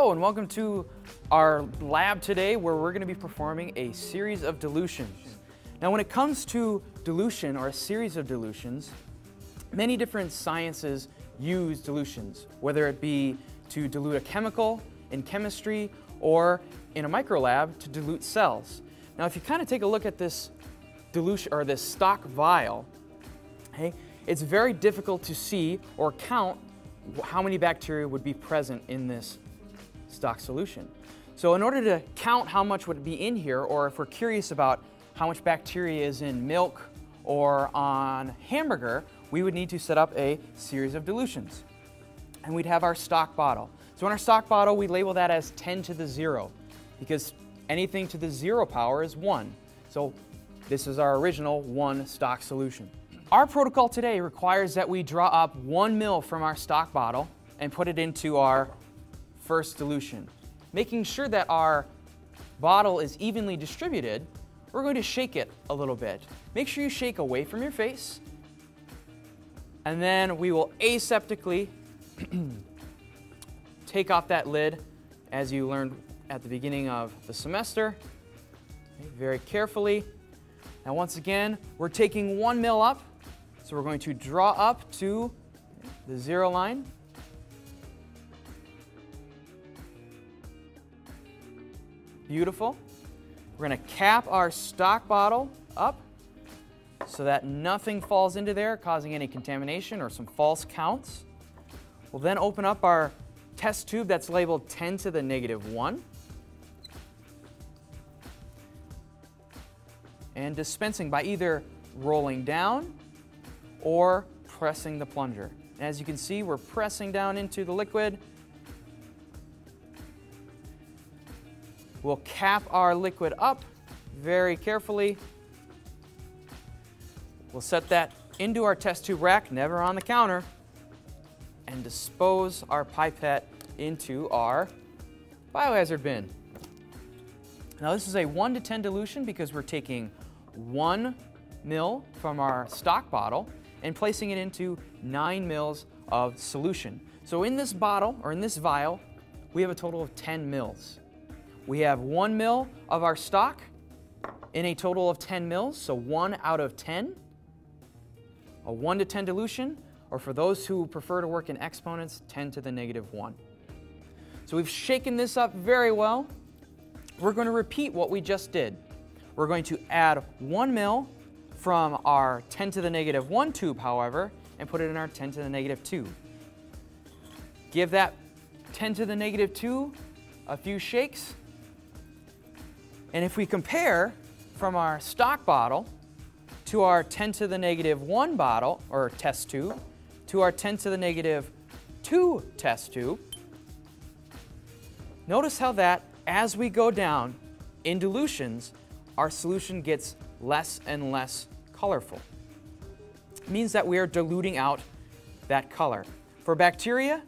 Hello and welcome to our lab today where we're going to be performing a series of dilutions. Now when it comes to dilution or a series of dilutions, many different sciences use dilutions, whether it be to dilute a chemical in chemistry or in a microlab to dilute cells. Now if you kind of take a look at this dilution or this stock vial, okay, it's very difficult to see or count how many bacteria would be present in this stock solution. So in order to count how much would be in here, or if we're curious about how much bacteria is in milk or on hamburger, we would need to set up a series of dilutions. And we'd have our stock bottle. So in our stock bottle, we label that as 10 to the zero, because anything to the zero power is one. So this is our original one stock solution. Our protocol today requires that we draw up one mil from our stock bottle and put it into our first dilution. Making sure that our bottle is evenly distributed, we're going to shake it a little bit. Make sure you shake away from your face, and then we will aseptically take off that lid as you learned at the beginning of the semester. Very carefully. Now once again, we're taking one mil up so we're going to draw up to the zero line. Beautiful. We're going to cap our stock bottle up so that nothing falls into there causing any contamination or some false counts. We'll then open up our test tube that's labeled 10 to the negative 1. And dispensing by either rolling down or pressing the plunger. As you can see, we're pressing down into the liquid. We'll cap our liquid up very carefully. We'll set that into our test tube rack, never on the counter, and dispose our pipette into our biohazard bin. Now this is a 1 to 10 dilution because we're taking 1 mil from our stock bottle and placing it into 9 mils of solution. So in this bottle, or in this vial, we have a total of 10 mils. We have 1 mil of our stock in a total of 10 mils, so 1 out of 10. A 1 to 10 dilution, or for those who prefer to work in exponents, 10 to the negative 1. So we've shaken this up very well. We're going to repeat what we just did. We're going to add 1 mil from our 10 to the negative 1 tube, however, and put it in our 10 to the negative 2. Give that 10 to the negative 2 a few shakes. And if we compare from our stock bottle to our 10 to the negative 1 bottle, or test tube, to our 10 to the negative 2 test tube, notice how that, as we go down in dilutions, our solution gets less and less colorful. It means that we are diluting out that color. For bacteria,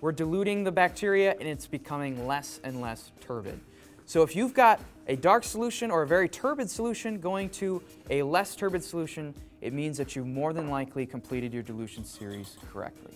we're diluting the bacteria and it's becoming less and less turbid. So if you've got a dark solution or a very turbid solution going to a less turbid solution, it means that you more than likely completed your dilution series correctly.